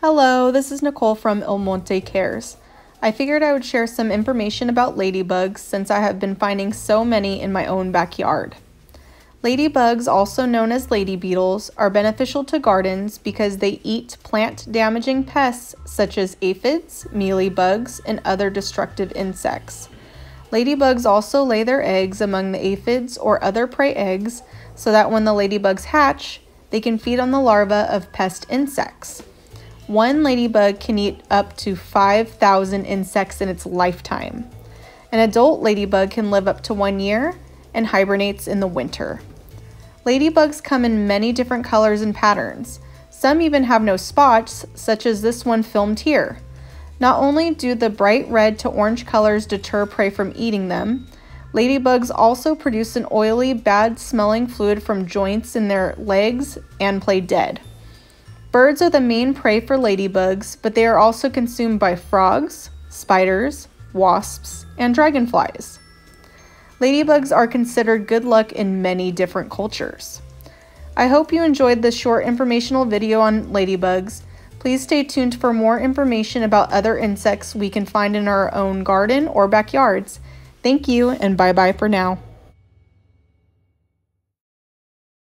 Hello, this is Nicole from El Monte Cares. I figured I would share some information about ladybugs since I have been finding so many in my own backyard. Ladybugs, also known as lady beetles, are beneficial to gardens because they eat plant damaging pests such as aphids, mealybugs, and other destructive insects. Ladybugs also lay their eggs among the aphids or other prey eggs so that when the ladybugs hatch, they can feed on the larvae of pest insects. One ladybug can eat up to 5,000 insects in its lifetime. An adult ladybug can live up to one year and hibernates in the winter. Ladybugs come in many different colors and patterns. Some even have no spots, such as this one filmed here. Not only do the bright red to orange colors deter prey from eating them, ladybugs also produce an oily, bad smelling fluid from joints in their legs and play dead. Birds are the main prey for ladybugs, but they are also consumed by frogs, spiders, wasps, and dragonflies. Ladybugs are considered good luck in many different cultures. I hope you enjoyed this short informational video on ladybugs. Please stay tuned for more information about other insects we can find in our own garden or backyards. Thank you and bye bye for now.